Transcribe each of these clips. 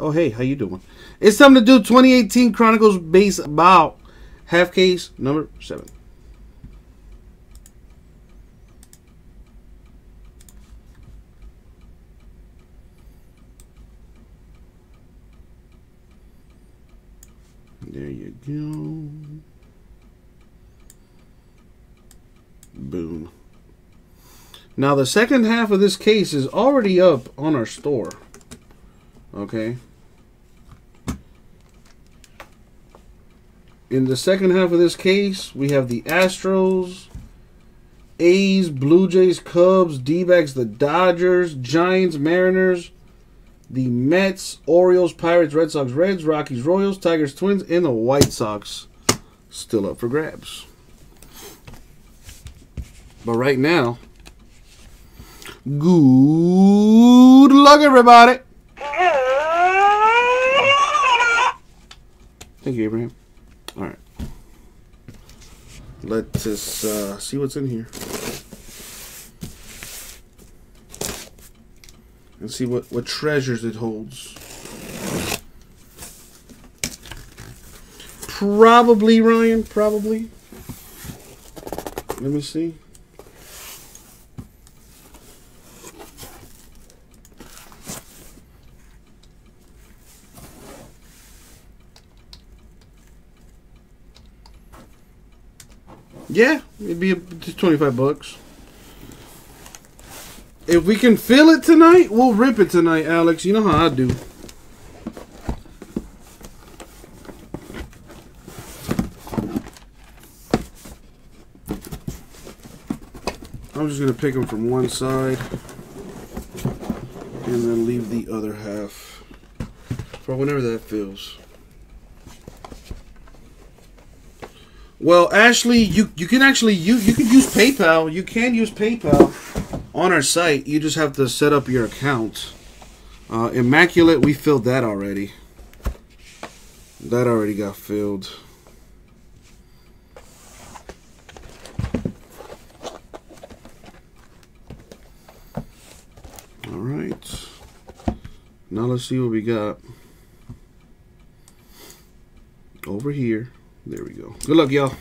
Oh, hey, how you doing? It's time to do 2018 Chronicles Baseball half case number seven. There you go. Boom. Now the second half of this case is already up on our store. Okay. In the second half of this case, we have the Astros, A's, Blue Jays, Cubs, D-backs, the Dodgers, Giants, Mariners, the Mets, Orioles, Pirates, Red Sox, Reds, Rockies, Royals, Tigers, Twins, and the White Sox still up for grabs. But right now, good luck, everybody. Thank you, Abraham. All right. Let us uh, see what's in here. And see what, what treasures it holds. Probably, Ryan. Probably. Let me see. Yeah, it'd be just 25 bucks. If we can fill it tonight, we'll rip it tonight, Alex. You know how I do. I'm just going to pick them from one side and then leave the other half for whenever that fills. Well, Ashley, you you can actually you you can use PayPal. You can use PayPal on our site. You just have to set up your account. Uh, Immaculate, we filled that already. That already got filled. All right. Now let's see what we got over here. There we go. Good luck, y'all.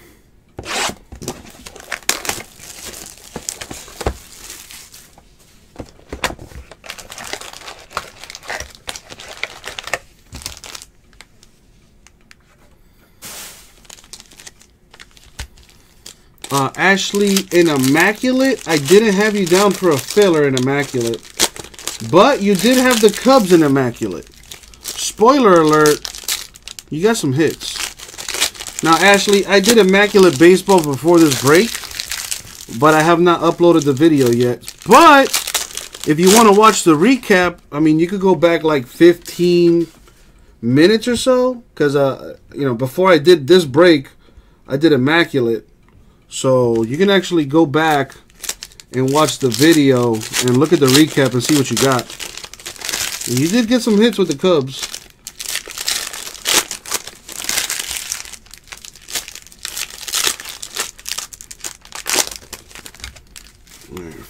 Uh, Ashley in Immaculate, I didn't have you down for a filler in Immaculate. But you did have the Cubs in Immaculate. Spoiler alert, you got some hits. Now, Ashley, I did Immaculate Baseball before this break, but I have not uploaded the video yet. But if you want to watch the recap, I mean, you could go back like 15 minutes or so, because uh, you know, before I did this break, I did Immaculate, so you can actually go back and watch the video and look at the recap and see what you got. And you did get some hits with the Cubs.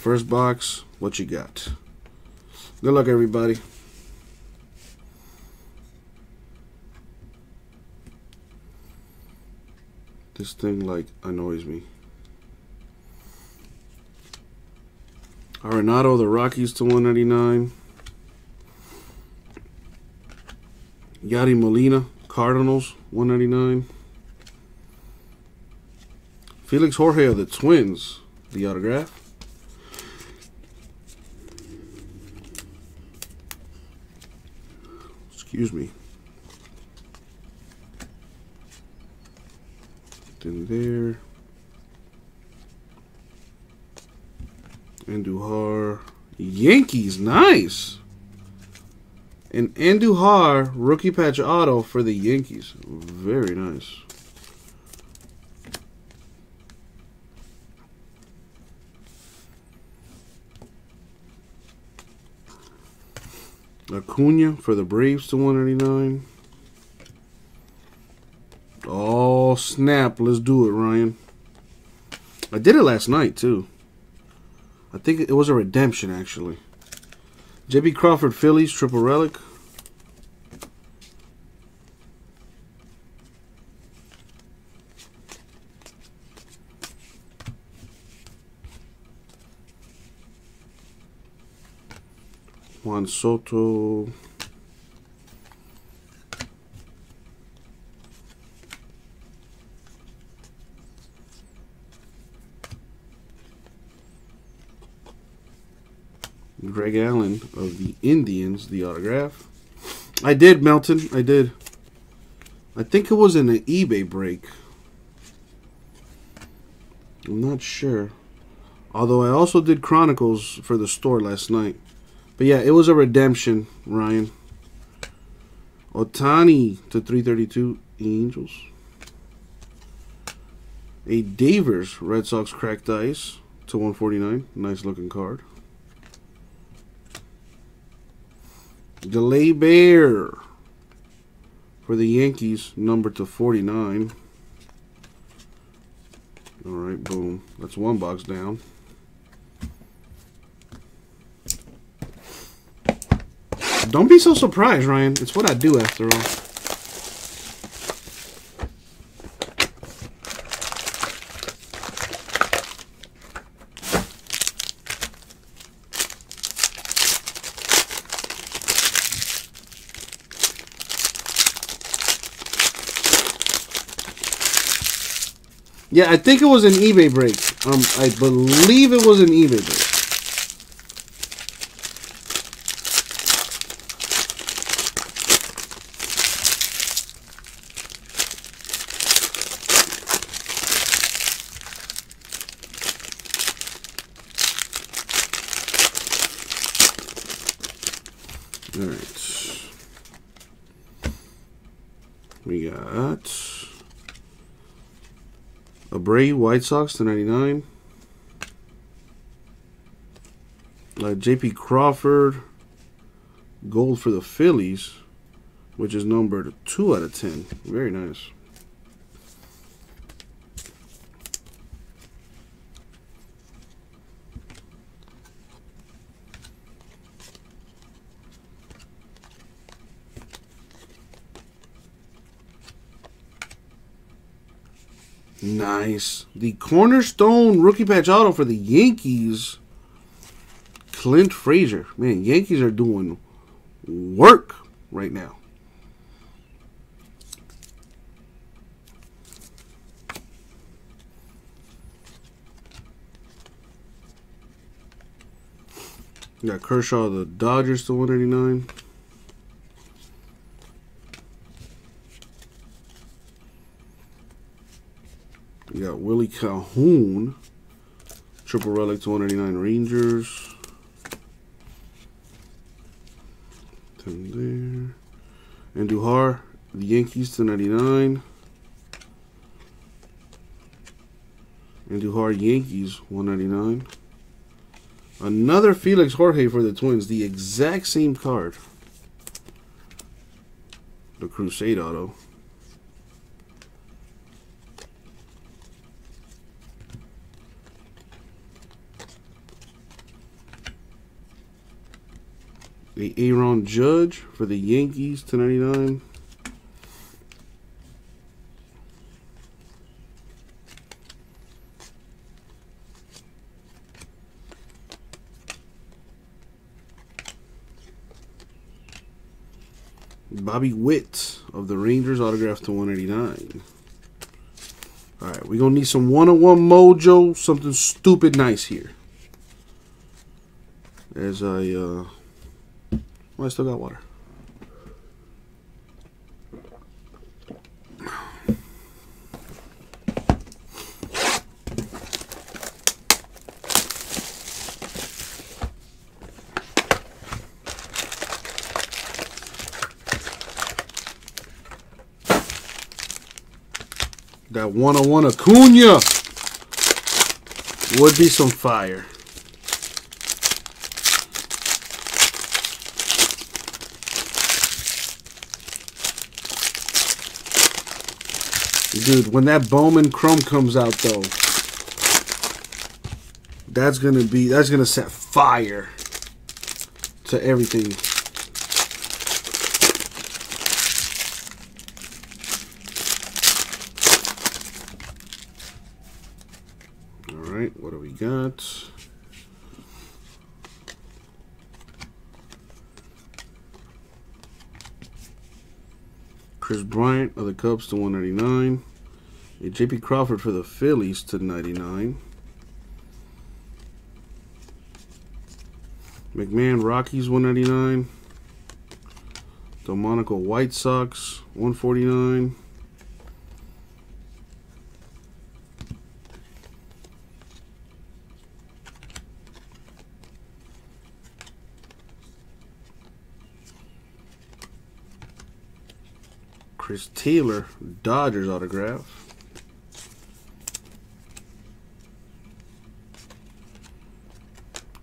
First box, what you got? Good luck, everybody. This thing, like, annoys me. Arenado, the Rockies to 199. Yadi Molina, Cardinals, 199. Felix Jorge of the Twins, the autograph. Excuse me. In there. Andujar. Yankees, nice. An Andujar rookie patch auto for the Yankees. Very nice. Acuna for the Braves to 199. Oh, snap. Let's do it, Ryan. I did it last night, too. I think it was a redemption, actually. J.P. Crawford, Phillies, triple relic. Juan Soto. Greg Allen of the Indians, the autograph. I did, Melton. I did. I think it was in an eBay break. I'm not sure. Although I also did Chronicles for the store last night. But yeah, it was a redemption, Ryan. Ohtani to 332 Angels. A Devers Red Sox cracked ice to 149. Nice looking card. Gleyber for the Yankees, number to 49. All right, boom. That's one box down. Don't be so surprised, Ryan. It's what I do after all. Yeah, I think it was an eBay break. Um, I believe it was an eBay break. All right. We got a Bray White Sox to 99. Uh, JP Crawford gold for the Phillies, which is numbered 2 out of 10. Very nice. Nice. The cornerstone rookie patch auto for the Yankees. Clint Frazier. Man, Yankees are doing work right now. got Kershaw, the Dodgers to 189. Got Willie Calhoun, triple relic to 189 Rangers. There. Andujar, the Yankees to 99. Andujar Yankees 199. Another Felix Jorge for the Twins, the exact same card. The Crusade auto. The Aaron Judge for the Yankees to 99. Bobby Witt of the Rangers autograph to 189. All right, we're going to need some one-on-one mojo, something stupid nice here. As I uh, well, I still got water. That 101 Acuna would be some fire. Dude, when that Bowman Chrome comes out, though, that's going to be, that's going to set fire to everything. All right, what do we got? Bryant of the Cubs to 199. A J.P. Crawford for the Phillies to 99. McMahon Rockies 199. Delmonico White Sox 149. Chris Taylor, Dodgers autograph.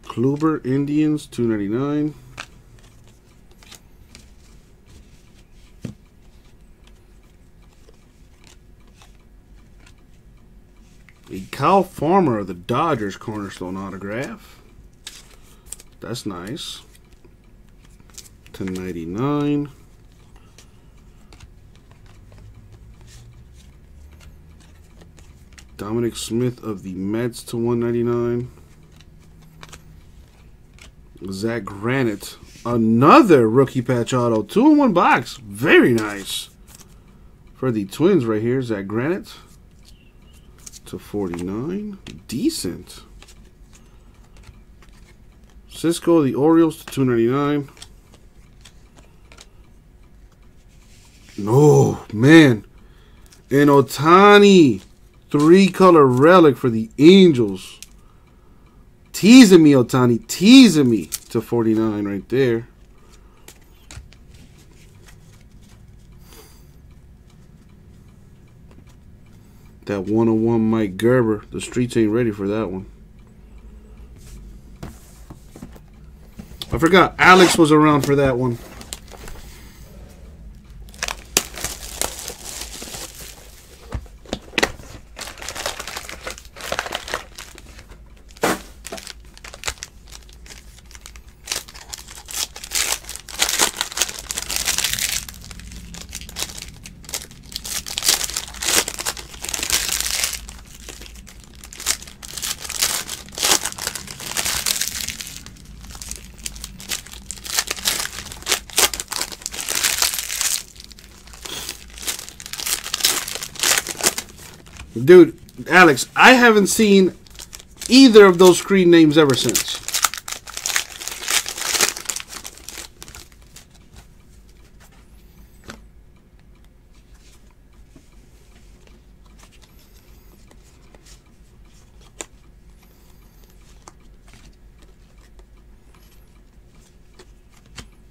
Kluber, Indians, 299. A Kyle Farmer of the Dodgers cornerstone autograph. That's nice. 1099. Dominic Smith of the Mets to 199. Zach Granite. Another rookie patch auto. Two in one box. Very nice. For the Twins right here, Zach Granite to 49. Decent. Sisco, the Orioles to 299. No, man. And Ohtani Three color relic for the Angels. Teasing me, Ohtani. Teasing me to 49 right there. That 101 Mike Gerber. The streets ain't ready for that one. I forgot Alex was around for that one. Dude, Alex, I haven't seen either of those screen names ever since.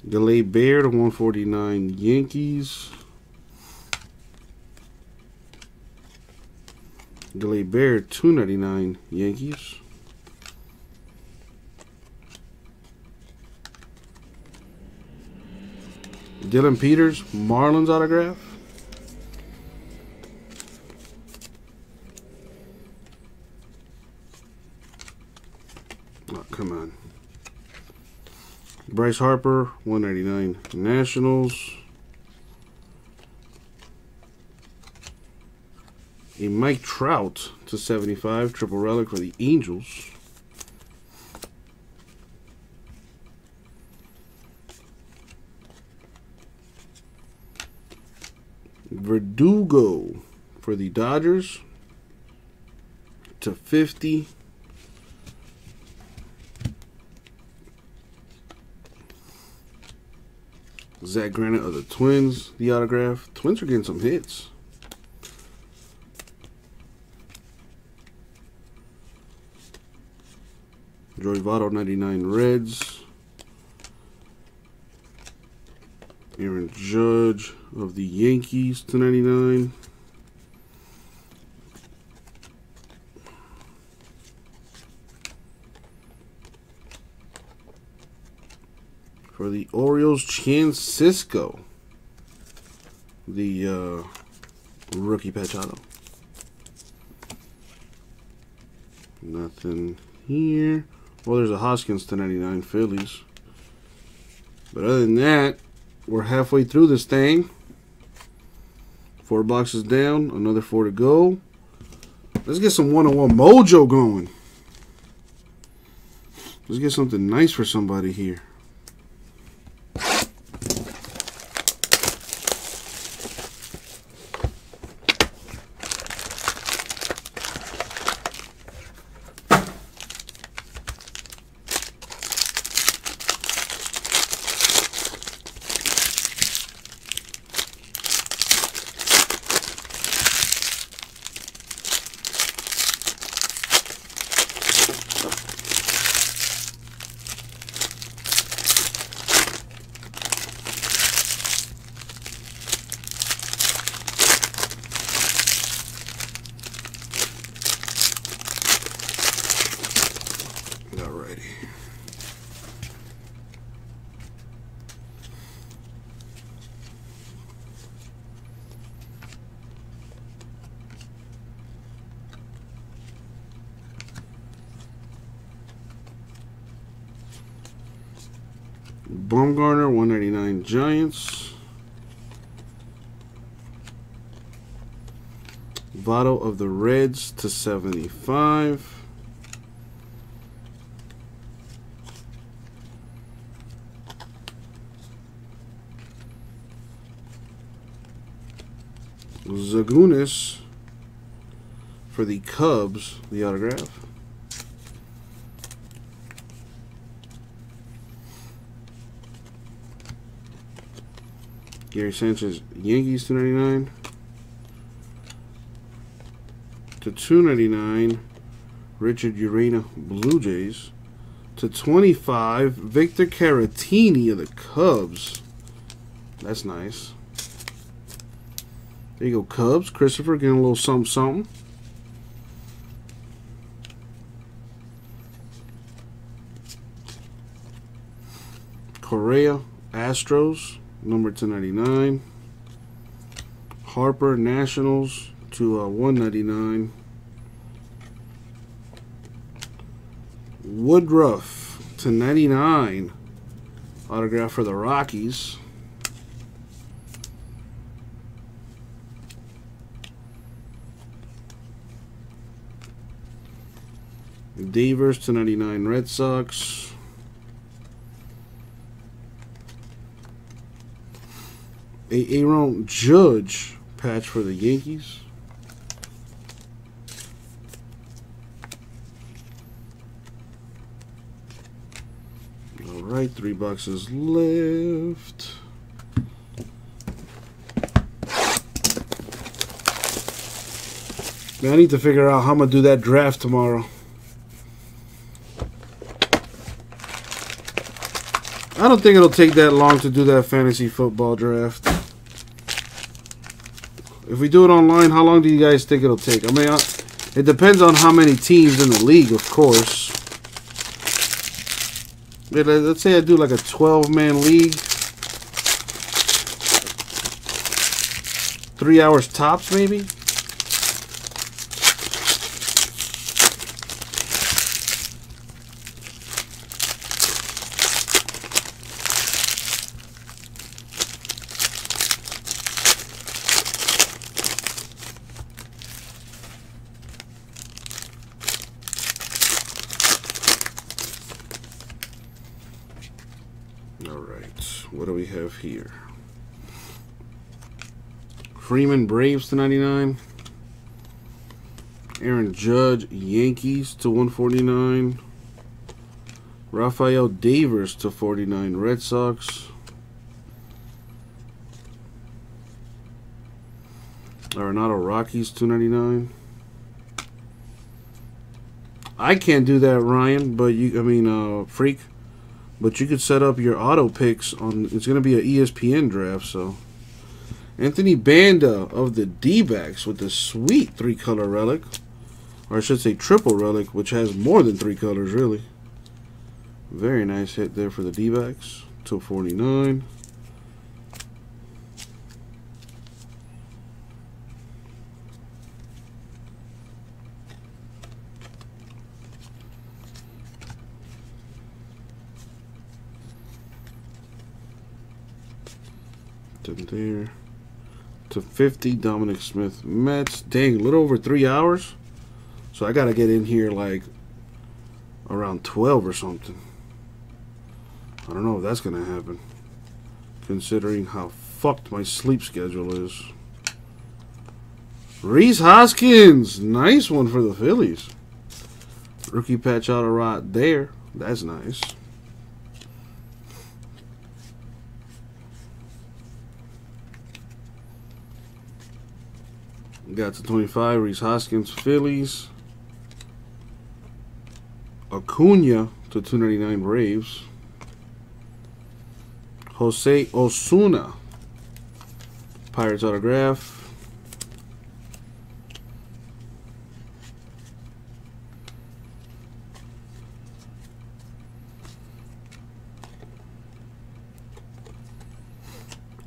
Gleyber to 149 Yankees. Gleyber, 299 Yankees. Dylan Peters, Marlins autograph. Oh, come on. Bryce Harper, 199 Nationals. A Mike Trout to 75, triple relic for the Angels. Verdugo for the Dodgers to 50. Zach Granite of the Twins, the autograph. Twins are getting some hits. Joey Votto 99 Reds. Aaron Judge of the Yankees to 99. For the Orioles, Chance Sisco. The uh, rookie patch auto. Nothing here. Well, there's a Hoskins to 99 Phillies. But other than that, we're halfway through this thing. Four boxes down, another four to go. Let's get some one-on-one mojo going. Let's get something nice for somebody here. Bumgarner, 199 Giants. Votto of the Reds to 75. Zagunis for the Cubs, the autograph. Gary Sanchez, Yankees 299 to 299 Richard Urena, Blue Jays to 25 Victor Caratini of the Cubs. That's nice. There you go, Cubs. Christopher getting a little something something. Correa, Astros, number 299. Harper, Nationals, to uh, 199. Woodruff to 99. Autograph for the Rockies. Devers to 99 Red Sox. A Aaron Judge patch for the Yankees. All right, three boxes left. Man, I need to figure out how I'm gonna do that draft tomorrow. I don't think it'll take that long to do that fantasy football draft. If we do it online, how long do you guys think it'll take? I mean, it depends on how many teams in the league, of course. Let's say I do like a 12-man league. Three hours tops, maybe? All right, what do we have here? Freeman Braves to 99. Aaron Judge Yankees to 149. Rafael Devers to 49 Red Sox. Arenado Rockies 299. I can't do that, Ryan, but you I mean uh Freak. But you could set up your auto picks on. It's going to be an ESPN draft, so. Anthony Banda of the D backs with the sweet three color relic. Or I should say triple relic, which has more than three colors, really. Very nice hit there for the D backs. 249. to there to 50 Dominic Smith Mets. Dang, a little over three hours. So I gotta get in here like around 12 or something. I don't know if that's gonna happen. Considering how fucked my sleep schedule is. Rhys Hoskins. Nice one for the Phillies. Rookie patch auto right there. That's nice. Got to 25, Rhys Hoskins, Phillies. Acuna to 299 Braves. Jose Osuna, Pirates autograph.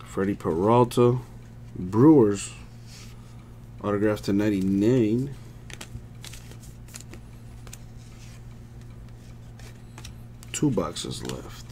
Freddie Peralta, Brewers Autograph to 99. Two boxes left.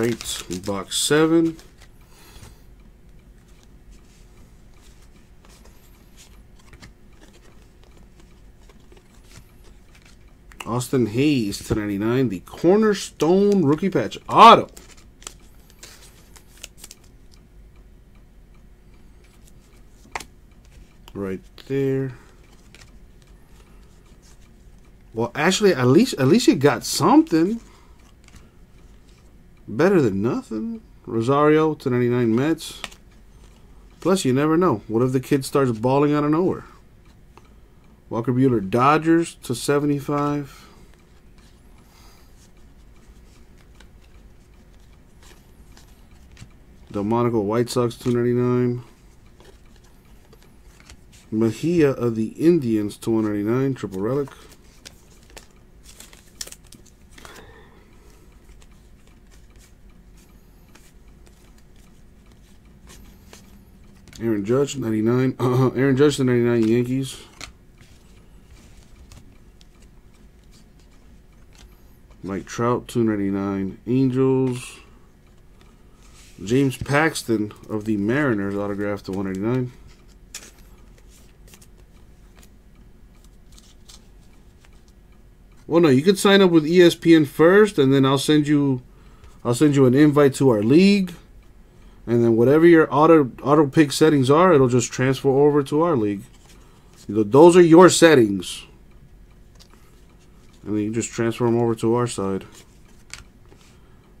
right, box seven. Austin Hays to 99, the Cornerstone Rookie Patch Auto. Right there. Well, actually, at least at least you got something. Better than nothing. Rosario to 99 Mets. Plus, you never know. What if the kid starts balling out of nowhere? Walker Buehler Dodgers to 75. Delmonico White Sox 299. Mejia of the Indians to 199. Triple relic. Aaron Judge, 99. Uh, Aaron Judge, the 99 Yankees. Mike Trout, 299 Angels. James Paxton of the Mariners, autographed to 199. Well, no, you could sign up with ESPN first, and then I'll send you, I'll send you an invite to our league, and then whatever your auto auto pick settings are, it'll just transfer over to our league. Those are your settings, and then you just transfer them over to our side.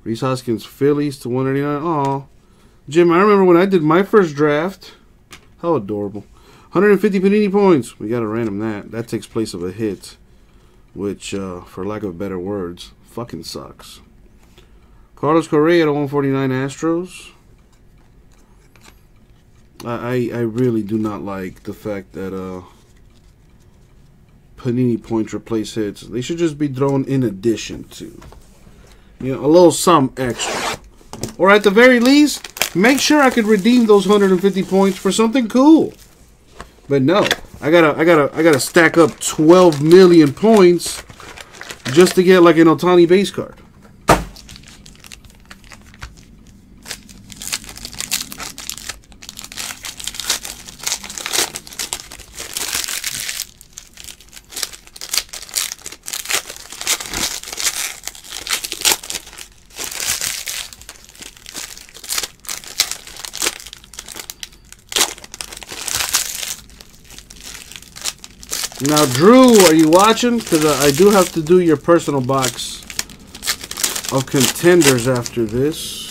Rhys Hoskins, Phillies to 189. Oh, Jim, I remember when I did my first draft. How adorable. 150 Panini points. We got to random that. That takes place of a hit which, uh, for lack of better words, fucking sucks. Carlos Correa to 149 Astros. I, I really do not like the fact that uh, Panini points replace hits. They should just be thrown in addition to. You know, a little some extra. Or at the very least, make sure I could redeem those 150 points for something cool. But no, I gotta, I gotta, I gotta stack up 12 million points just to get like an Ohtani base card. Now, Drew, are you watching? Because I do have to do your personal box of contenders after this.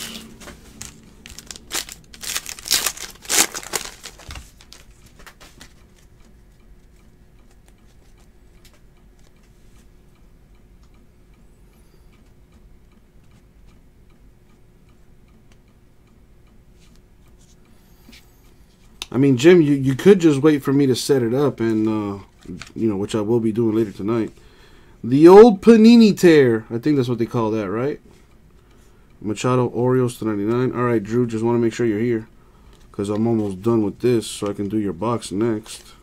I mean, Jim, you, you could just wait for me to set it up and... Uh, you know, which I will be doing later tonight. The old Panini tear. I think that's what they call that, right? Machado Orioles to 99. All right, Drew, just want to make sure you're here because I'm almost done with this so I can do your box next.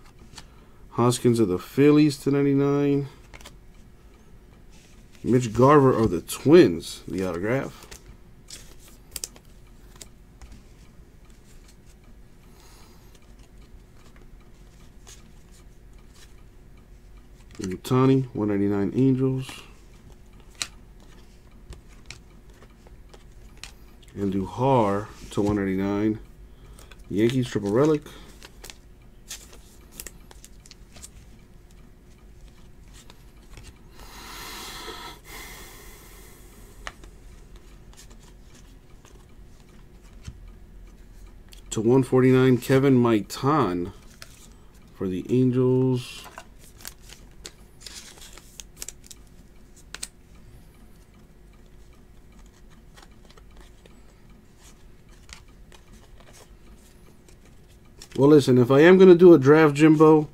Hoskins of the Phillies to 99. Mitch Garver of the Twins, the autograph. Ohtani, 199 Angels. Andujar to 199. Yankees Triple Relic. To 149, Kevin Maitan for the Angels. Well, listen, if I am going to do a draft, Jimbo,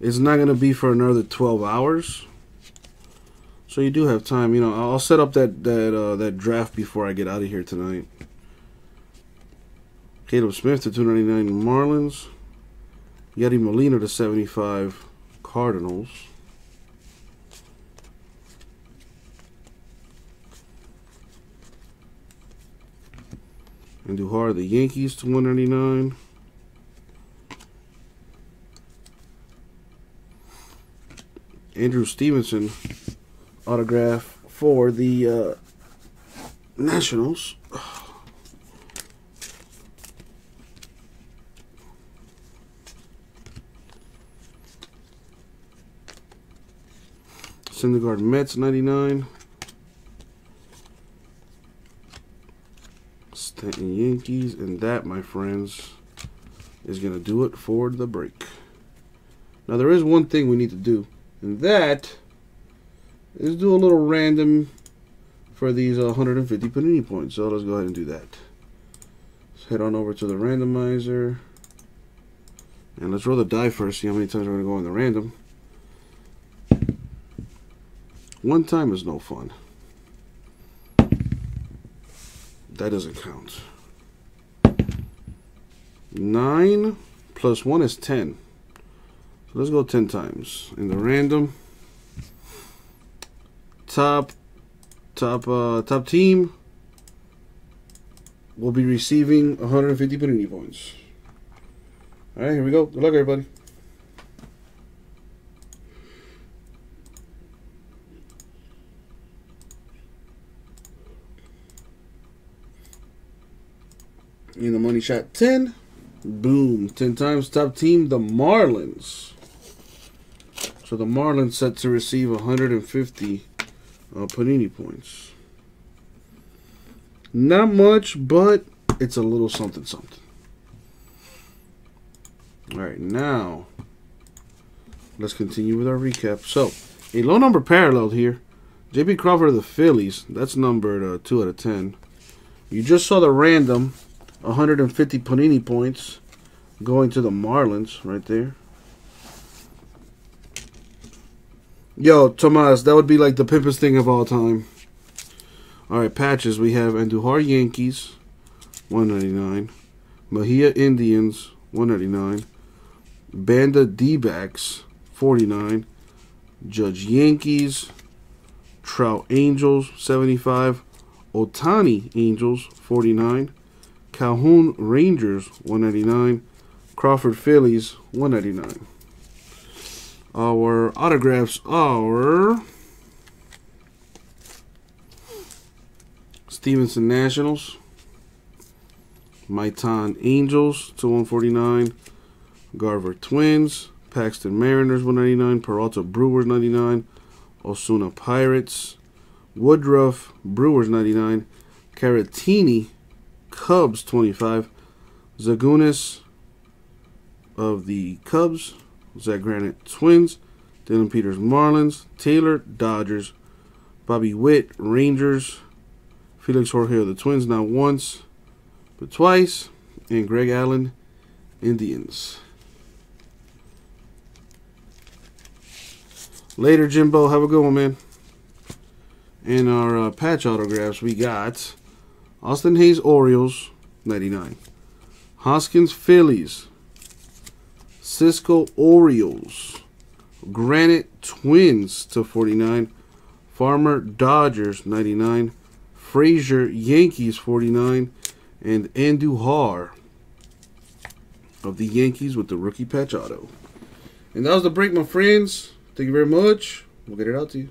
it's not going to be for another 12 hours. So you do have time. You know, I'll set up that that uh, that draft before I get out of here tonight. Caleb Smith to 299 Marlins. Yadi Molina to 75 Cardinals. Andujar, the Yankees to 199. Andrew Stevenson autograph for the uh, Nationals. Syndergaard Mets 99. Stanton Yankees. And that, my friends, is going to do it for the break. Now, there is one thing we need to do. And that is do a little random for these uh, 150 Panini points. So let's go ahead and do that. Let's head on over to the randomizer. And let's roll the die first, see how many times we're going to go in the random. One time is no fun. That doesn't count. 9 plus 1 is 10. Let's go 10 times. In the random, top top uh, top team will be receiving 150 Panini points. All right, here we go. Good luck, everybody. In the money shot 10. Boom. 10 times top team, the Marlins. So the Marlins set to receive 150 uh, Panini points. Not much, but it's a little something something. All right, now let's continue with our recap. So, a low number parallel here. J.P. Crawford of the Phillies. That's numbered uh, 2 out of 10. You just saw the random 150 Panini points going to the Marlins right there. Yo, Tomas, that would be like the pimpest thing of all time. All right, patches. We have Andujar Yankees, 199. Mejia Indians, 199. Banda D-backs, 49. Judge Yankees. Trout Angels, 75. Ohtani Angels, 49. Calhoun Rangers 199, Crawford Phillies 199. Our autographs are Stevenson Nationals, Maitan Angels to 149, Garver Twins, Paxton Mariners 199, Peralta Brewers 99, Osuna Pirates, Woodruff Brewers 99, Caratini Cubs 25. Zagunis of the Cubs. Zach Granite Twins. Dylan Peters Marlins. Taylor Dodgers. Bobby Witt Rangers. Felix Jorge of the Twins not once but twice. And Greg Allen Indians. Later, Jimbo. Have a good one, man. In our uh, patch autographs, we got Austin Hays Orioles, 99. Hoskins Phillies. Sisco Orioles. Granite Twins to 49. Farmer Dodgers, 99. Frazier Yankees, 49. And Andujar of the Yankees with the rookie patch auto. And that was the break, my friends. Thank you very much. We'll get it out to you.